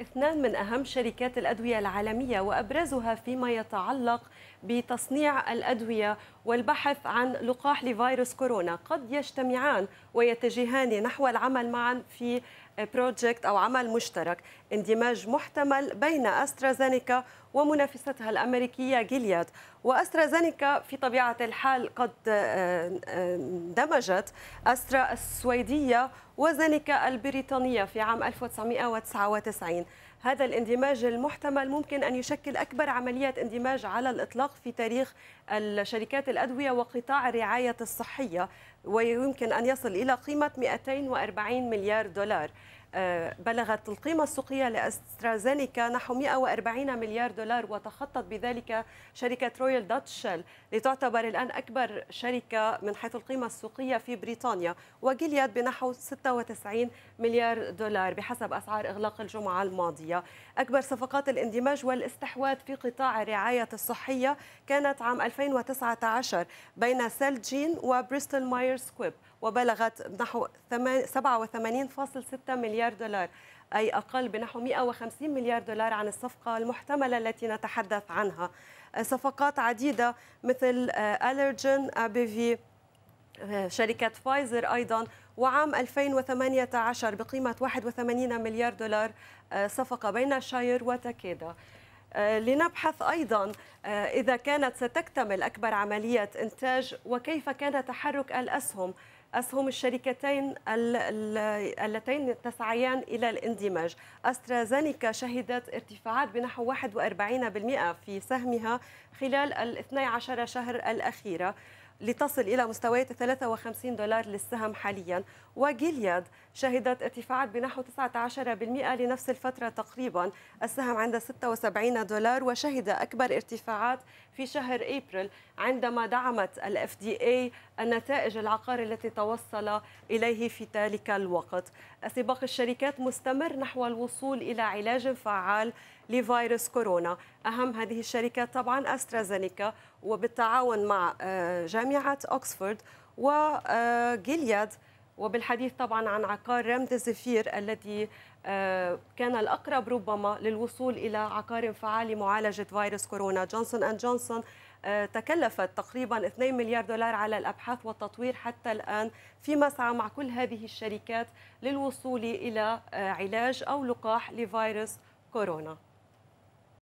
اثنان من أهم شركات الأدوية العالمية وأبرزها فيما يتعلق بتصنيع الأدوية والبحث عن لقاح لفيروس كورونا. قد يجتمعان ويتجهان نحو العمل معا في بروجكت أو عمل مشترك اندماج محتمل بين أسترازينيكا ومنافستها الأمريكية جيلياد. وأسترازينيكا في طبيعة الحال قد آه، آه، دمجت أسترا السويدية وزينيكا البريطانية في عام 1999 هذا الاندماج المحتمل ممكن أن يشكل أكبر عملية اندماج على الإطلاق في تاريخ الشركات الأدوية وقطاع الرعاية الصحية ويمكن أن يصل إلى قيمة 240 مليار دولار. بلغت القيمة السوقية لأسترازينيكا نحو 140 مليار دولار وتخطت بذلك شركة رويال داتش شيل لتعتبر الآن أكبر شركة من حيث القيمة السوقية في بريطانيا وجيلياد بنحو 96 مليار دولار بحسب أسعار إغلاق الجمعة الماضية. أكبر صفقات الاندماج والاستحواذ في قطاع الرعاية الصحية كانت عام 2019 بين سيلجين وبريستول مايرز سكويب وبلغت نحو 87.6 مليار دولار أي أقل بنحو 150 مليار دولار عن الصفقة المحتملة التي نتحدث عنها. صفقات عديدة مثل ألرجين أبيفي شركة فايزر أيضا وعام 2018 بقيمة 81 مليار دولار صفقة بين شاير وتاكيدا. لنبحث أيضا إذا كانت ستكتمل أكبر عملية إنتاج وكيف كان تحرك الأسهم؟ أسهم الشركتين اللتين تسعيان إلى الاندماج. أسترازينيكا شهدت ارتفاعات بنحو 41% في سهمها خلال ال 12 شهر الأخيرة. لتصل إلى مستويات 53 دولار للسهم حاليا. وجيلياد شهدت ارتفاعات بنحو 19% لنفس الفترة تقريبا. السهم عند 76 دولار وشهد أكبر ارتفاعات في شهر أبريل عندما دعمت دي اي النتائج العقار التي توصل إليه في ذلك الوقت. سباق الشركات مستمر نحو الوصول إلى علاج فعال لفيروس كورونا. أهم هذه الشركات طبعا أسترازينيكا وبالتعاون مع آه، جامعة أكسفورد وجيلياد وبالحديث طبعا عن عقار رمديزيفير الذي آه، كان الأقرب ربما للوصول إلى عقار فعال لمعالجة فيروس كورونا. جونسون أند جونسون تكلفت تقريبا 2 مليار دولار على الأبحاث والتطوير حتى الآن فيما سعى مع كل هذه الشركات للوصول إلى آه، علاج أو لقاح لفيروس كورونا.